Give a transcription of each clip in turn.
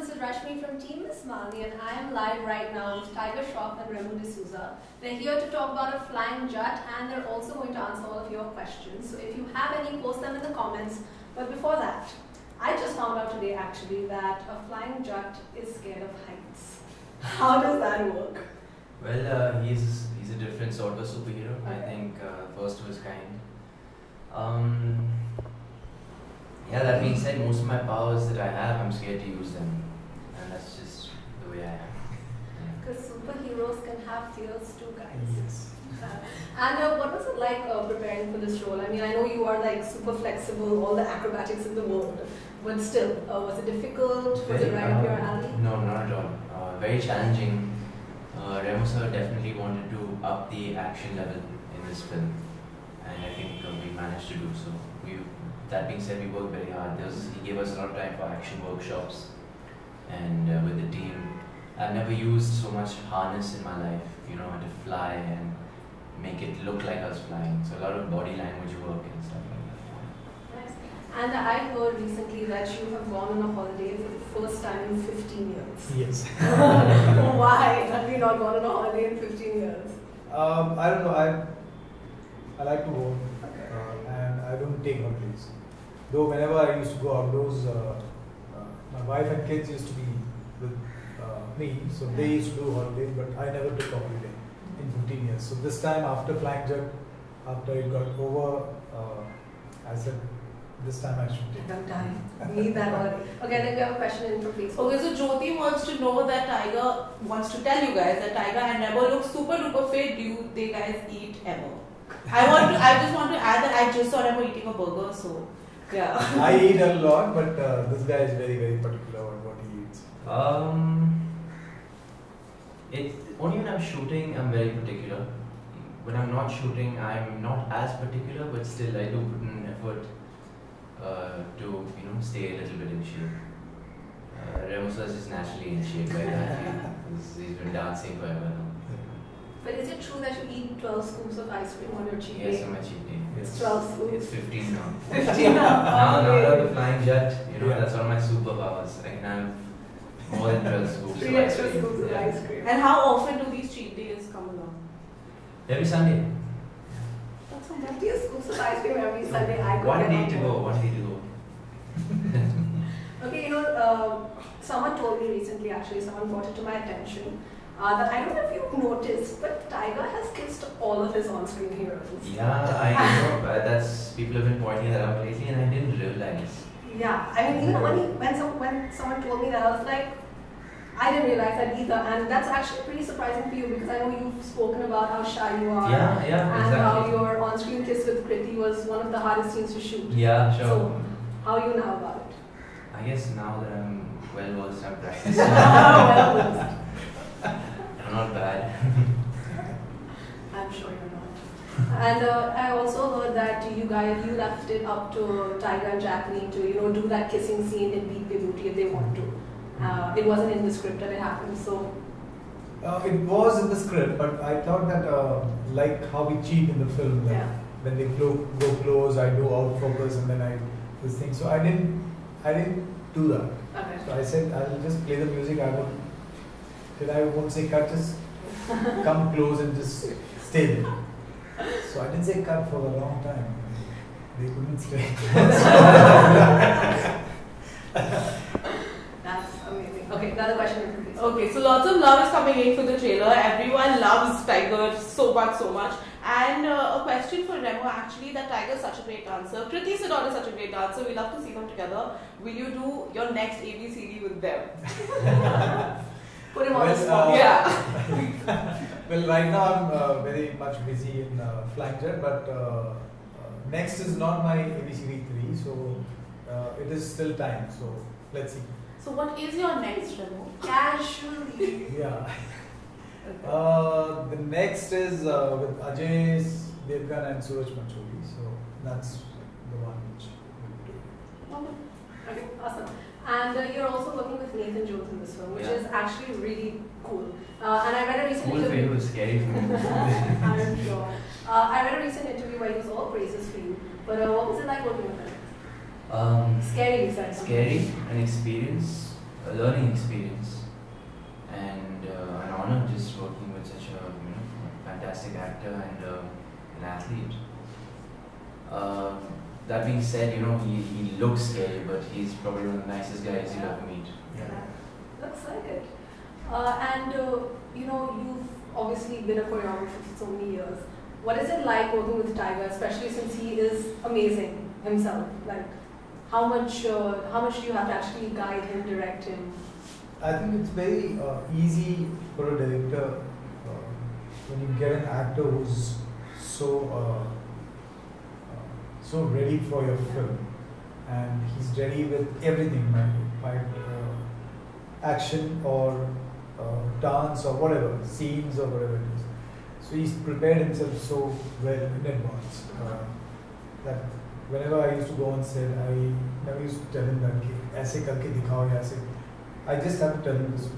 this is Rashmi from Team Miss Mali and I am live right now with Tiger Shroff and Remo D'Souza. They're here to talk about a flying Jatt and they're also going to answer all of your questions. So if you have any, post them in the comments. But before that, I just found out today actually that a flying Jatt is scared of heights. How does that work? Well, uh, he's he's a different sort of superhero. I think uh, first of his kind. Um, yeah, that being said, most of my powers that I have, I'm scared to use them, and that's just the way I am. Because superheroes can have fears too, guys. Yes. Uh, and uh, what was it like uh, preparing for this role? I mean, I know you are like super flexible, all the acrobatics in the world, but still, uh, was it difficult? Was it Very, right up your uh, alley? No, not at all. Uh, very challenging. Uh, Remo sir definitely wanted to up the action level in this film, and I think uh, we managed to do so. We, that being said, we worked very hard. There was, he gave us a lot of time for action workshops, and uh, with the team, I've never used so much harness in my life. You know, to fly and make it look like I was flying. So a lot of body language work and stuff like that. Nice. And I heard recently that you have gone on a holiday for the first time in 15 years. Yes. Why have you not gone on a holiday in 15 years? Um, I don't know. I I like to go Okay. uh, and I don't take holidays. Though whenever I used to go outdoors, uh, uh, my wife and kids used to be with uh, me, so they used to do holidays, but I never took a holiday in 15 years. So this time, after Flying Jatt, after it got over, uh, I said, this time I should take. I'm dying. Need that holiday. Okay, then we have a question in from Facebook. Okay, so Jyoti wants to know that Tiger wants to tell you guys that Tiger and Remo look super duper fit. Do you, they guys eat ever? I want to, I just want to add that I just saw Remo eating a burger, so yeah. I eat a lot, but uh, this guy is very, very particular on what he eats. Um, it only when I'm shooting, I'm very particular. When I'm not shooting, I'm not as particular, but still I do put in effort uh, to you know stay a little bit in shape. Uh, Remo sir is just naturally in shape by that. He- he's, he's been dancing forever now. But is it true that you eat 12 scoops of ice cream on your cheat day? Yes, on my cheat day. It's 12 scoops. It's 15 now. 15 Now, now. now Okay. that the flying Jatt, you know, Yeah. that's one of my superpowers. I can have more than 12 scoops. Three of ice extra cream. scoops of Yeah. ice cream. And how often do these cheat days come along? Every Sunday. That's some hefty scoops of ice cream every Sunday. I could One day to go, one day to go. Okay, you know, uh, someone told me recently, actually, someone brought it to my attention uh, that I don't know if you've noticed, but Tiger has kissed all of his on-screen heroes. Yeah, I know. but That's people have been pointing that out lately, and I didn't realize. Yeah, I mean, even when he, when some when someone told me that, I was like, I didn't realize that either, and that's actually pretty surprising for you because I know you've spoken about how shy you are. Yeah, yeah, And how your on-screen kiss with Kriti was one of the hardest scenes to shoot. Yeah, sure. So, how are you now about it? I guess now that I'm well versed, I'm practicing. well versed. I'm not bad. I'm sure you're not. And uh, I also heard that you guys you left it up to Tiger and Jacqueline to you know do that kissing scene in Beat Beauty if they want to. Uh, it wasn't in the script and it happened. So Uh, it was in the script, but I thought that, uh, like how we cheat in the film, that Yeah. when they clo- go close, I do out focus, and then I this thing. So I didn't, I didn't do that. okay. So I said I'll just play the music. I won't, then I won't say cut. Just come close and just stay there. So I didn't say cut for a long time. They couldn't stay. That's amazing. Okay, another question. please. Okay, so lots of love is coming in for the trailer. Everyone loves Tiger so much, so much. And uh, a question for Remo actually that Tiger is such a great dancer. Kriti Sanon is such a great dancer. We love to see them together. Will you do your next ABCD with them? Put him on the spot. uh, yeah. well, right now I'm uh, very much busy in uh, Flying Jatt, but uh, uh, next is not my ABCD three, so uh, it is still time. So let's see. So what is your next Remo? Casually. Yeah. Uh, the next is uh, with Ajay Devgan and Suraj Pancholi. So that's the one which we'll do. Okay, awesome. And uh, you're also working with Nathan Jones in this film, which Yeah. is actually really cool. Uh, and I read a recent Cool interview. you, scary. I'm sure. Uh, I read a recent interview where he was all praises for you. But uh, what was it like working with him? Um, Scary, said. scary, an experience. a learning experience and uh, an honor just working with such a you know fantastic actor and uh, an athlete. Uh, that being said, you know he, he looks scary, but he's probably one of the nicest guys you'll ever meet. Yeah, Looks like it. Uh, and uh, you know, you've obviously been a choreographer for so many years. What is it like working with Tiger, especially since he is amazing himself? Like, how much, uh, how much do you have to actually guide him, direct him? I think it's very uh, easy for a director uh, when you get an actor who's so uh, so ready for your film, and he's ready with everything, my, my uh, action or uh, dance or whatever, scenes or whatever it is. So he's prepared himself so well in advance uh, that whenever I used to go on set, I never used to tell him that कि ऐसे करके दिखाओ या ऐसे I just have to tell him this,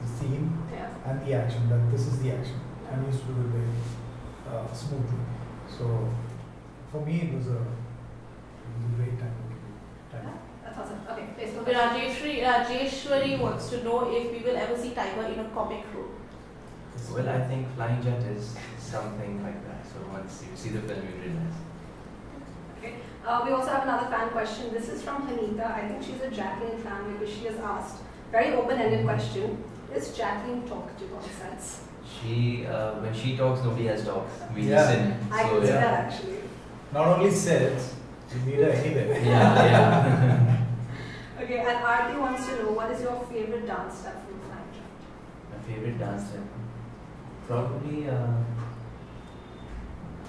the scene Yeah. and the action, that this is the action. And he used to do it very uh, smoothly. So for me, it was a, it was a great time. time. That's awesome. Okay, Facebook. Rajeshwari, Rajeshwari wants to know if we will ever see Tiger in a comic role. Well, I think Flying Jatt is something like that. So once you see the film, you realize. Okay. Uh, we also have another fan question. This is from Hanita. I think she's a Jacqueline fan because she has asked very open-ended question. Is Jacqueline talkative on sets? She, uh, when she talks, nobody else talks. We Yeah. listen. I so can see yeah. that actually. Not only sets, you meet her anywhere. Yeah, yeah. Okay, and Aarti wants to know what is your favorite dance step from Flying Jatt? My favorite dance step, probably uh,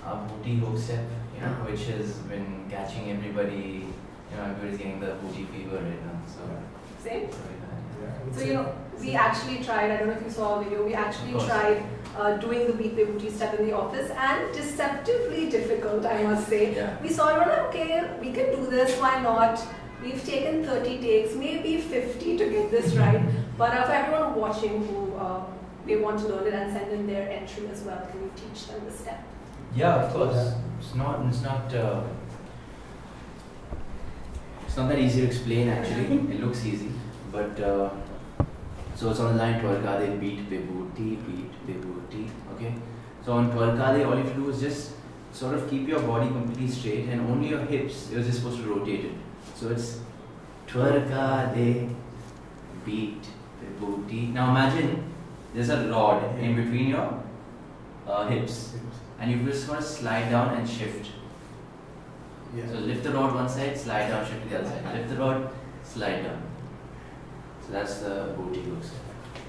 a booty hook step, you know, which has been catching everybody, you know, everybody's getting the booty fever right now. So, so yeah. Yeah, I would So you know, we actually tried. I don't know if you saw a video. We actually tried uh, doing the Beat Pe Booty step in the office, and deceptively difficult, I must say. Yeah. We saw it. We're like, okay, we can do this. Why not? We've taken 30 takes, maybe 50 to get this right. But uh, for everyone watching who uh, may want to learn it and send in their entry as well, can you teach them the step? Yeah, of course. Yeah. It's not. It's not. It's not that easy to explain. Actually, it looks easy, but uh, so it's on the line Twarkade beat Vibhuti beat Vibhuti. Okay. So on Twarkade, all you have to do is just sort of keep your body completely straight, and only your hips. You're just supposed to rotate it. So it's Twarkade beat Vibhuti. Now imagine there's a rod in between your uh, hips and you just want to slide down and shift. Yeah. So lift the rod one side, slide down, shift to the other side. Lift the rod, slide down. So that's the booty looks.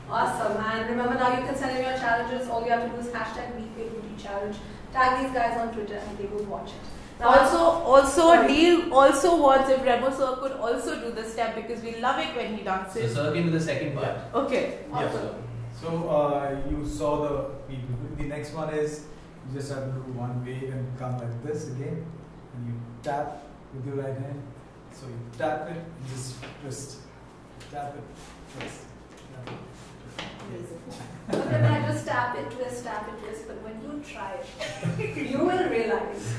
Awesome. And remember now you can send in your challenges. All you have to do is hashtag Beat Pe Booty challenge. Tag these guys on Twitter and they will watch it. Now, Also, also, Sorry. Neil also wants if Remo sir could also do the step because we love it when he So dances. sir can do the second part. Okay. Yeah. Awesome. So uh, you saw the people. The next one is you just have to do one wave and come like this again, and you tap with your right hand. So you tap it, and just twist. Tap it, twist. Tap it. Look at that, just tap it, twist, tap it, twist. But when you try it, you will realize.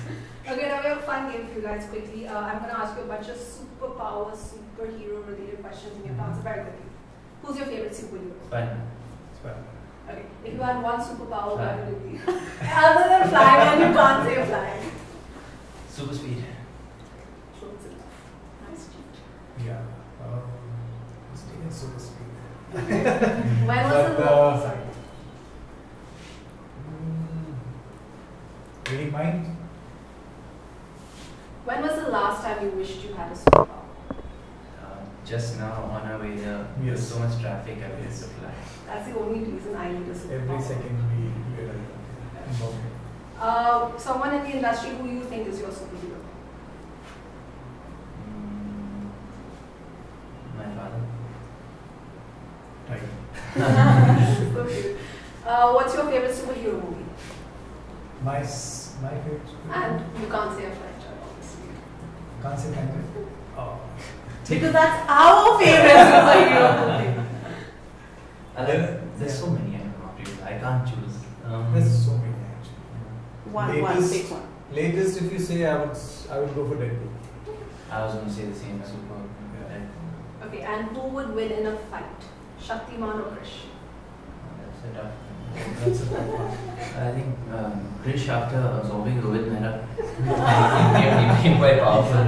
Okay, now we have a fun game for you guys quickly. Uh, I'm going to ask you a bunch of superpower, superhero related questions and you have to answer very quickly. Who's your favorite superhero? Fine. It's fine. Okay, if you had one superpower, Fly. what would it be? Other than flying, and you can't say flying. Super speed. Close enough. Nice cheat. Yeah. Um, let's take it super speed. When was But, the uh, sorry? Mm, reading mind? When was the last time you wished you had a superpower? Uh, just now on our way there, Yes. there's so much traffic. I wanted to fly. That's the only reason I need a superpower. Every second we hear that. Involved. Uh, someone in the industry who you think is your superhero? Mm, my father. Tiger. so cute. Uh, what's your favorite superhero movie? My, my favorite. And you can't say a franchise, obviously. Can't say tiger. Oh. Because that's our favorite superhero movie. I like, there's so many. I don't know how to use. I can't choose. Um, There's so many actually. One, one, Latest- pick one. Latest, if you say, I would, s- I would go for Deadpool. I was going to say the same super. Yeah. Deadpool. Okay, and who would win in a fight? Shaktiman or Krrish? That's a tough. That's a tough one. I think um, Krrish after absorbing Rohit Mehra, he became, he became quite powerful.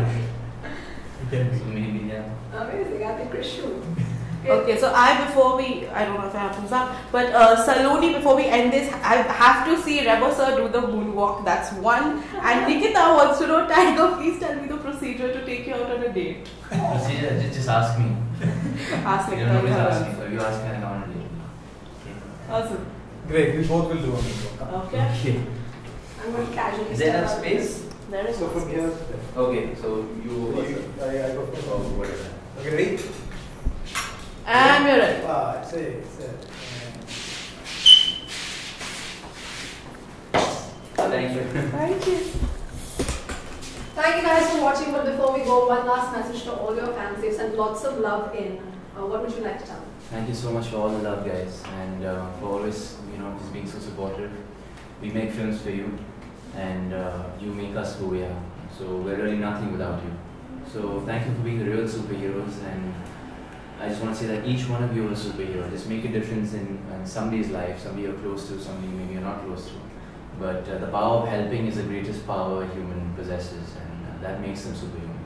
It can So be. maybe yeah. Amazing, I think Krrish should. Okay, so I before we I don't know if it happens now, but uh, Saloni before we end this, I have to see Remo sir do the moonwalk. That's one. And Nikita wants to know, Tiger, please tell me the procedure to take you out on a date. Procedure, just, just ask me. Ask You Nikita. don't always her ask me. answer. Or you ask me and I can't relate. Awesome. Great, we both will do on this one. Okay. Okay. I'm going to casually Is there enough space? There is So one from space. here. Okay, so you. You- I, I go first. Oh, whatever. Okay, ready? And we're ready. Five, six, seven. Thank you. Thank you. Thank you guys for watching, but before we go, one last message to all your fans. They've sent lots of love in. Uh, what would you like to tell them? Thank you so much for all the love, guys, and uh, for always, you know, just being so supportive. We make films for you, and uh, you make us who we are. So we're really nothing without you. So thank you for being the real superheroes, and I just want to say that each one of you is a superhero. Just make a difference in, in somebody's life, somebody you're close to, somebody maybe you're not close to. But uh, the power of helping is the greatest power a human possesses, and uh, that makes them superhuman.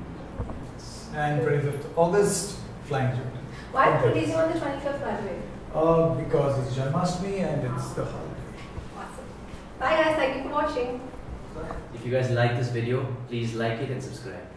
And 25th August, Flying Jatt. Why are we releasing on the 25th, by the way? Uh, because it's Janmashtami and it's the holiday. Awesome. Bye guys, thank you for watching. If you guys like this video, please like it and subscribe.